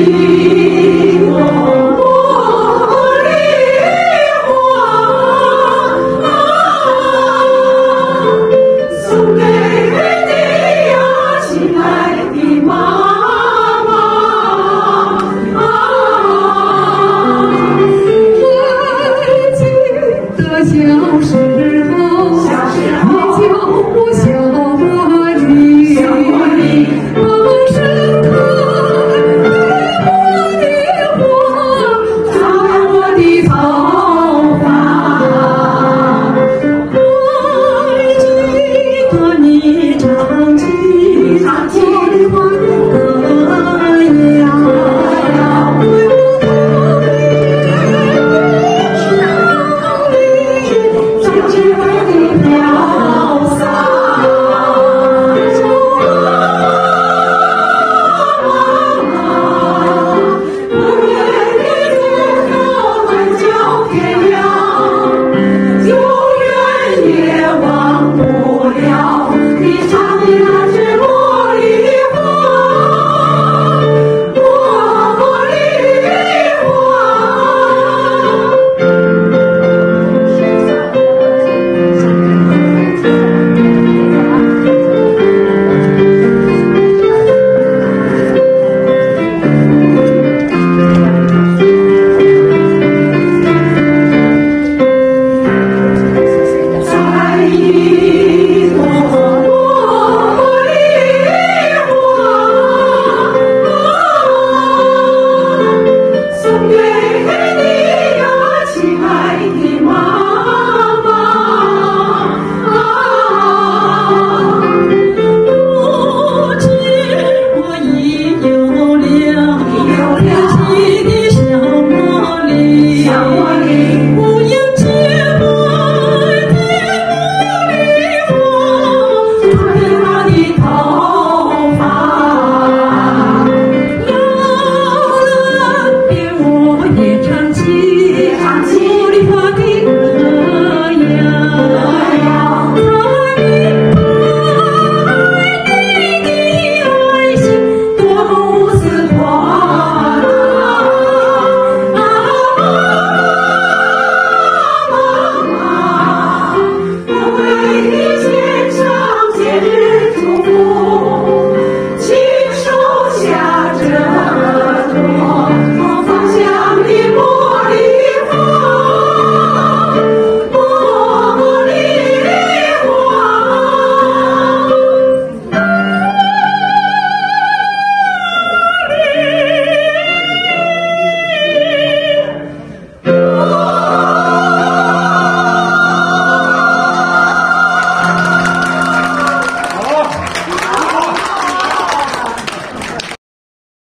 you. 别忘。